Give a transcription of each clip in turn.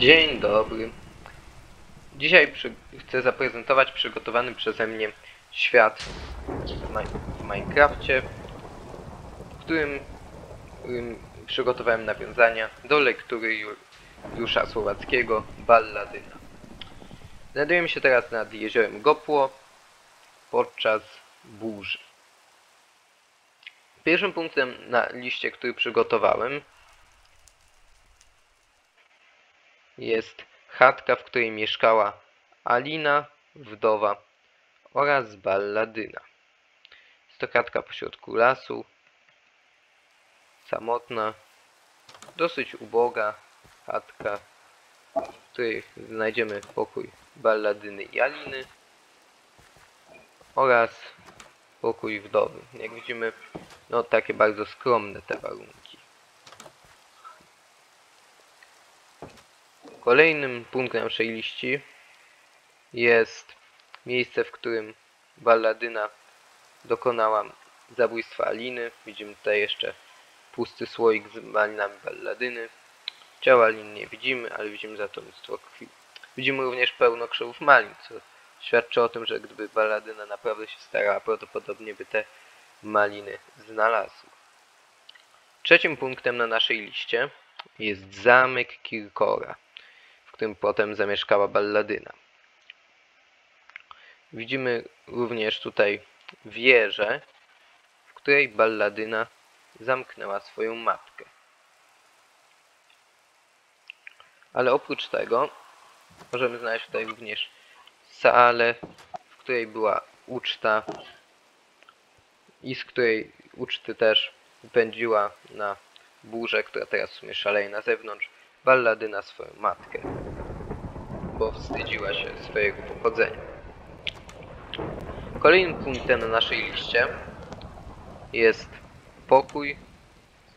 Dzień dobry. Dzisiaj chcę zaprezentować przygotowany przeze mnie świat w, Mi- w Minecrafcie, w którym, którym przygotowałem nawiązania do lektury Ju... Jusza Słowackiego Balladyna. Znajdujemy się teraz nad jeziorem Gopło podczas burzy. Pierwszym punktem na liście, który przygotowałem jest chatka, w której mieszkała Alina, wdowa oraz balladyna. Jest to chatka pośrodku lasu, samotna, dosyć uboga chatka, w której znajdziemy pokój balladyny i Aliny oraz pokój wdowy. Jak widzimy, no takie bardzo skromne te warunki. Kolejnym punktem naszej liści jest miejsce, w którym balladyna dokonała zabójstwa Aliny. Widzimy tutaj jeszcze pusty słoik z malinami balladyny. Ciała Aliny nie widzimy, ale widzimy za to mnóstwo krwi. Widzimy również pełno krzewów malin, co świadczy o tym, że gdyby balladyna naprawdę się starała, prawdopodobnie by te maliny znalazła. Trzecim punktem na naszej liście jest zamek Kirkora, którym potem zamieszkała balladyna. Widzimy również tutaj wieżę, w której balladyna zamknęła swoją matkę. Ale oprócz tego możemy znaleźć tutaj również salę, w której była uczta i z której uczty też pędziła na burzę, która teraz w sumie szaleje na zewnątrz, balladyna swoją matkę, bo wstydziła się swojego pochodzenia. Kolejnym punktem na naszej liście jest pokój,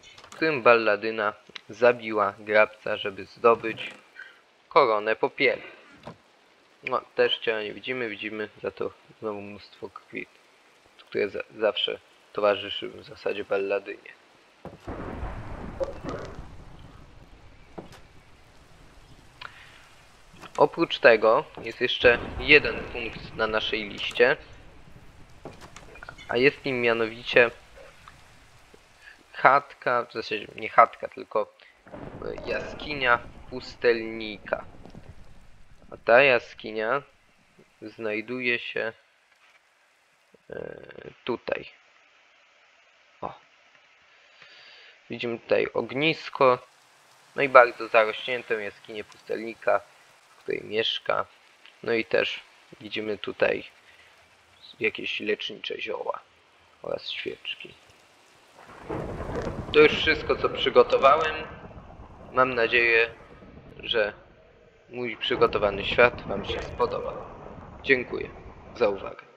w którym balladyna zabiła grabca, żeby zdobyć koronę popielu. No, też ciała nie widzimy, widzimy za to znowu mnóstwo krwi, które za zawsze towarzyszy w zasadzie balladynie. Oprócz tego jest jeszcze jeden punkt na naszej liście, a jest nim mianowicie chatka, w zasadzie nie chatka, tylko jaskinia pustelnika. A ta jaskinia znajduje się e, tutaj. O. Widzimy tutaj ognisko, no i bardzo zarośniętą jaskinię pustelnika, której mieszka. No i też widzimy tutaj jakieś lecznicze zioła oraz świeczki. To już wszystko, co przygotowałem. Mam nadzieję, że mój przygotowany świat Wam się spodobał. Dziękuję za uwagę.